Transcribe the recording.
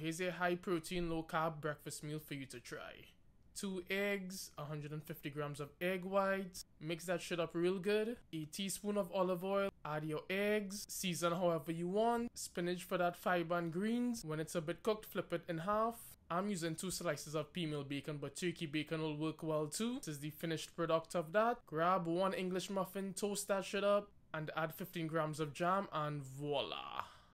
here's a high protein, low carb breakfast meal for you to try. Two eggs, 150 grams of egg whites. Mix that shit up real good. A teaspoon of olive oil. Add your eggs. Season however you want. Spinach for that fiber and greens. When it's a bit cooked, flip it in half. I'm using two slices of peameal bacon, but turkey bacon will work well too. This is the finished product of that. Grab one English muffin, toast that shit up, and add 15 grams of jam, and voila.